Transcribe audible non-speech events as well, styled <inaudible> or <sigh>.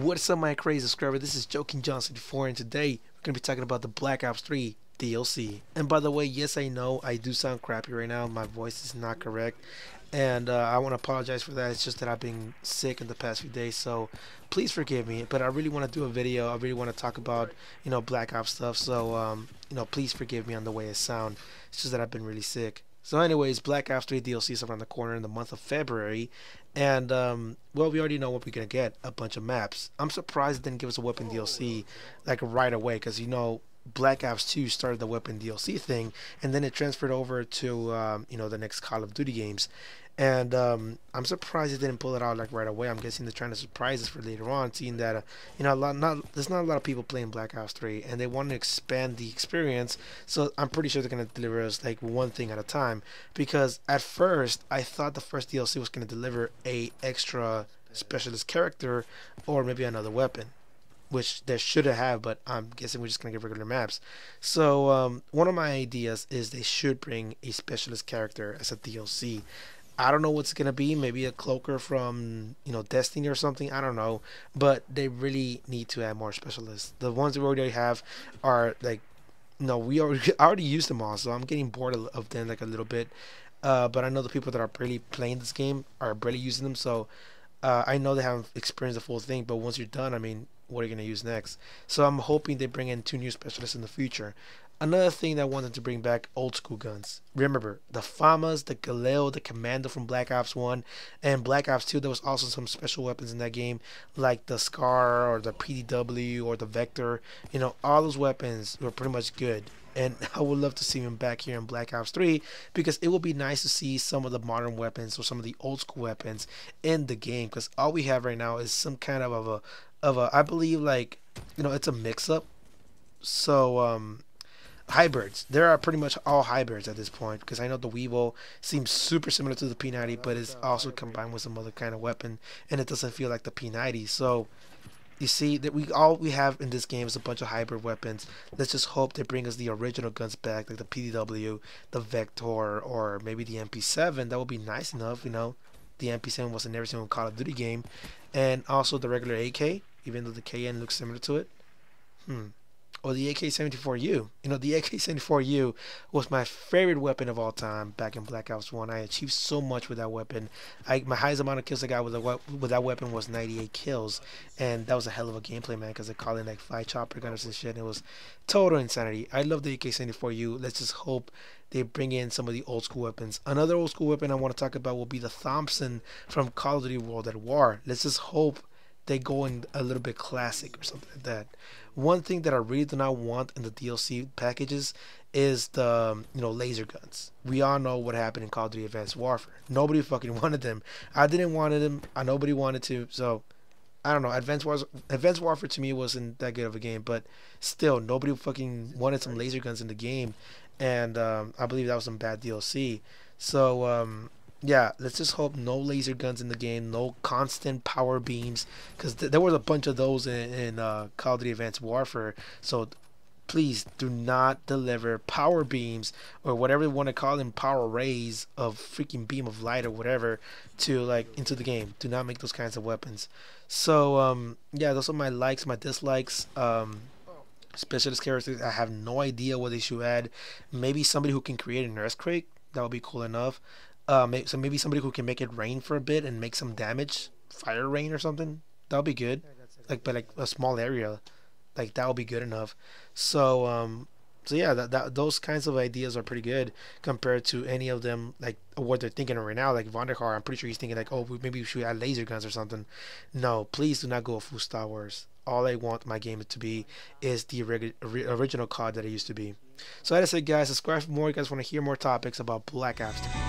What's up, my crazy subscriber? This is Joekinggiant74 and today we're going to be talking about the Black Ops 3 DLC. And by the way, yes, I know I do sound crappy right now. My voice is not correct. And uh, I want to apologize for that. It's just that I've been sick in the past few days, so please forgive me. But I really want to do a video. I really want to talk about, you know, Black Ops stuff. So, um, you know, please forgive me on the way I sound. It's just that I've been really sick. So, anyways, Black Ops 3 DLC is around the corner in the month of February, and um, well, we already know what we're gonna get: a bunch of maps. I'm surprised they didn't give us a weapon DLC like right away, because you know Black Ops 2 started the weapon DLC thing, and then it transferred over to um, you know the next Call of Duty games. And um, I'm surprised it didn't pull it out like right away. I'm guessing they're trying to surprise us for later on, seeing that uh, you know a lot not there's not a lot of people playing Black Ops 3, and they want to expand the experience. So I'm pretty sure they're gonna deliver us like one thing at a time. Because at first I thought the first DLC was gonna deliver a extra specialist character or maybe another weapon which they should have, but I'm guessing we're just gonna get regular maps. So um, one of my ideas is they should bring a specialist character as a DLC. I don't know what's gonna be. Maybe a cloaker from you know Destiny or something. I don't know, but they really need to add more specialists. The ones that we already have are like, no, we already <laughs> I already used them all, so I'm getting bored of them like a little bit. Uh, but I know the people that are barely playing this game are barely using them, so uh, I know they haven't experienced the full thing. But once you're done, I mean, what are you going to use next? So I'm hoping they bring in two new specialists in the future. Another thing that I wanted to bring back old school guns. Remember the FAMAS, the Galil, the Commando from Black Ops 1 and Black Ops 2. There was also some special weapons in that game like the Scar or the PDW or the Vector. You know, all those weapons were pretty much good. And <laughs> I would love to see them back here in Black Ops 3 because it would be nice to see some of the modern weapons or some of the old school weapons in the game because all we have right now is some kind of, of a of a I believe like you know it's a mix up. So um hybrids. There are pretty much all hybrids at this point because I know the Weevil seems super similar to the P90, but it's also combined with some other kind of weapon, and it doesn't feel like the P90. So you see that we all we have in this game is a bunch of hybrid weapons. Let's just hope they bring us the original guns back, like the PDW, the Vector, or maybe the MP7. That would be nice enough, you know. The MP7 was in every single Call of Duty game, and also the regular AK, even though the KN looks similar to it. Hmm or the AK-74U. You know, the AK-74U was my favorite weapon of all time back in Black Ops 1. I achieved so much with that weapon. I, my highest amount of kills I got with, a, with that weapon was 98 kills. And that was a hell of a gameplay, man, because I called in like five chopper gunners and shit. And it was total insanity. I love the AK-74U. Let's just hope they bring in some of the old school weapons. Another old school weapon I want to talk about will be the Thompson from Call of Duty World at War. Let's just hope they go in a little bit classic or something like that. One thing that I really do not want in the DLC packages is the um, you know laser guns. We all know what happened in Call of Duty Advanced Warfare. Nobody fucking <laughs> wanted them. I didn't want them. I nobody wanted to. So I don't know. Advanced Wars, Advanced Warfare to me wasn't that good of a game, but still, nobody fucking wanted some laser guns in the game, and um, I believe that was some bad DLC. So um, yeah, let's just hope no laser guns in the game, no constant power beams, because th- there was a bunch of those in, in uh, Call of Duty Advanced Warfare. So please do not deliver power beams or whatever you want to call them, power rays of freaking beam of light or whatever to like into the game. Do not make those kinds of weapons. So um, yeah, those are my likes, my dislikes. Um, specialist characters, I have no idea what they should add. Maybe somebody who can create an earthquake. That would be cool enough. Uh, so maybe somebody who can make it rain for a bit and make some damage, fire rain or something. That'll be good. Like, but like a small area, like that will be good enough. So, um, so yeah, that, that those kinds of ideas are pretty good compared to any of them like what they're thinking right now. Like Vonderhaar, I'm pretty sure he's thinking like, oh, maybe we should add laser guns or something. No, please do not go full Star Wars. All I want my game to be is the original COD that it used to be. So, as I said, guys, subscribe for more. You guys want to hear more topics about Black Ops 2.